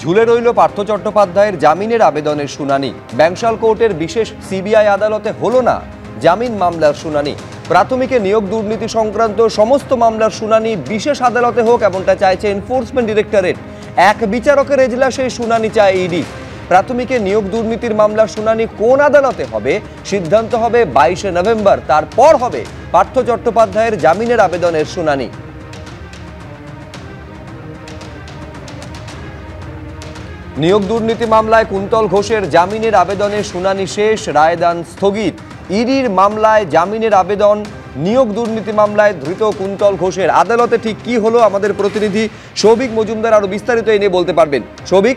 ঝুলে রইল পার্থ চট্টোপাধ্যায়ের জামিনের আবেদনের শুনানি। ব্যাংশাল কোর্টের বিশেষ সিবিআই আদালতে হলো না জামিন মামলার শুনানি। প্রাথমিকে নিয়োগ দুর্নীতি সংক্রান্ত সমস্ত মামলার শুনানি বিশেষ আদালতে হোক এমনটা চাইছে এনফোর্সমেন্ট ডিরেক্টরেট। এক বিচারকের এজলাসে শুনানি চায় ইডি। প্রাথমিকে নিয়োগ দুর্নীতির মামলার শুনানি কোন আদালতে হবে? সিদ্ধান্ত হবে বাইশে নভেম্বর। তারপর হবে পার্থ চট্টোপাধ্যায়ের জামিনের আবেদনের শুনানি। নিয়োগ দুর্নীতি মামলায় কুন্তল ঘোষের জামিনের আবেদনের শুনানি শেষ, রায়দান স্থগিত। ইডির মামলায় জামিনের আবেদন, নিয়োগ দুর্নীতি মামলায় ধৃত কুন্তল ঘোষের আদালতে ঠিক কি হলো আমাদের প্রতিনিধি সৌভিক মজুমদার আরও বিস্তারিত এই নিয়ে বলতে পারবেন। সৌভিক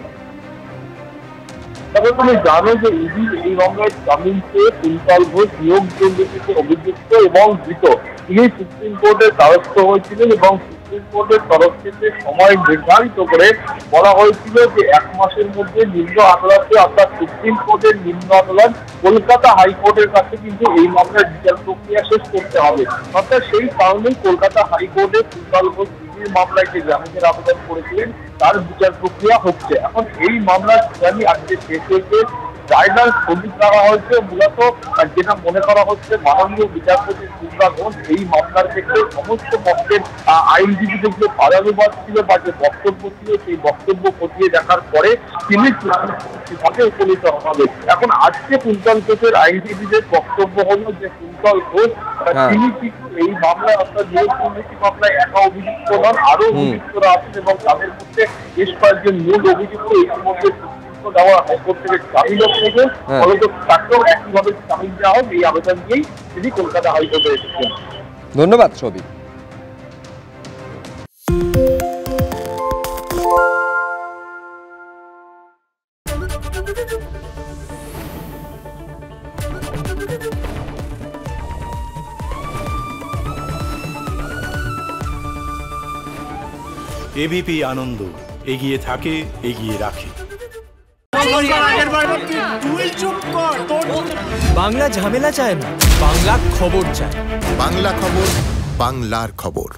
তুমি জানো যে ইডি এই মামলায় জামিন কুন্তল ঘোষ নিয়োগ দুর্নীতিতে অভিযুক্ত এবং ধৃত। তিনি সুপ্রিম কোর্টের দ্বারস্থ হয়েছিলেন এবং সুপ্রিম কোর্টের তরফ থেকে সময় নির্ধারিত করে বলা হয়েছিল যে এক মাসের মধ্যে নিম্ন আদালতে অর্থাৎ সুপ্রিম কোর্টের নিম্ন আদালত কলকাতা হাইকোর্টের কাছে কিন্তু এই মামলার বিচার প্রক্রিয়া শেষ করতে হবে। অর্থাৎ সেই কারণেই কলকাতা হাইকোর্টে কুন্তল ঘোষ ইডির মামলায় যে জামিনের আবেদন করেছিলেন, তার বিচার প্রক্রিয়া হচ্ছে। এখন এই মামলার শুনানি আজকে শেষ হয়েছে। ট্রাইব্যুনাল স্থগিত রাখা হয়েছে মূলত যেটা মনে করা হচ্ছে মাননীয় বিচারপতি সুন্দর ঘোষ এই মামলার ক্ষেত্রে সমস্ত পক্ষের আইনজীবীদের যে বাদানুবাদ ছিল বা যে বক্তব্য ছিল সেই বক্তব্য খতিয়ে দেখার পরে তিনি সিদ্ধান্তে উপনীত হবে এখন আজকে কুন্তল ঘোষের আইনজীবীদের বক্তব্য হলো যে কুন্তল ঘোষ হ্যাঁ। তিনি কিন্তু এই মামলায় অর্থাৎ নিয়োগ দুর্নীতি মামলায় একা অভিযুক্ত নন আরও। অভিযুক্তরা আছেন এবং তাদের মধ্যে বেশ কয়েকজন মূল অভিযুক্ত এর সুপ্রিম দেওয়া হাইকোর্ট থেকে জামিন থেকে হ্যাঁ। ফলত তাকেও একইভাবে জামিন দেওয়া হোক এই আবেদন দিয়েই তিনি কলকাতা হাইকোর্টে এসেছেন। ধন্যবাদ সৌভিক এবিপি আনন্দ এগিয়ে থাকে এগিয়ে রাখে। বাংলা ঝামেলা চায় না বাংলা খবর চায়। বাংলা খবর বাংলার খবর।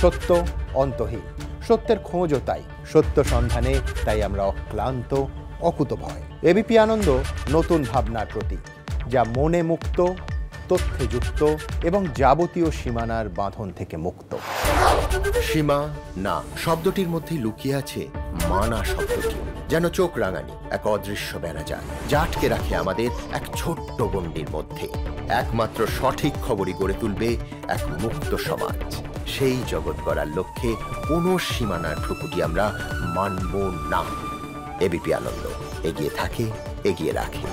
সত্য অন্তহীন সত্যের খোঁজও তাই সত্য সন্ধানে তাই আমরা অক্লান্ত অকুতভয় এবিপি আনন্দ নতুন ভাবনার প্রতীক যা মনে মুক্ত তথ্যে যুক্ত এবং যাবতীয় সীমানার বাঁধন থেকে মুক্ত। সীমা না শব্দটির মধ্যে লুকিয়ে আছে মানা শব্দটি, যেন চোখ রাঙানি, এক অদৃশ্য ব্যানাজার যা আটকে রাখে আমাদের এক ছোট্ট গণ্ডির মধ্যে। একমাত্র সঠিক খবরই গড়ে তুলবে এক মুক্ত সমাজ। সেই জগৎ গড়ার লক্ষ্যে কোনো সীমানার ঠুকুটি আমরা মানব না। এবিপি আনন্দ, এগিয়ে থাকে, এগিয়ে রাখে।